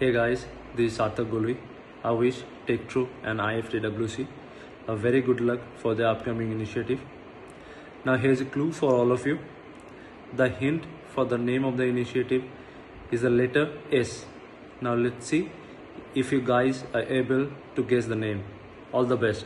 Hey guys, this is Sarthak Golui. I wish Techtro and IFTWC a very good luck for the upcoming initiative. Now here's a clue for all of you. The hint for the name of the initiative is the letter S. Now let's see if you guys are able to guess the name. All the best.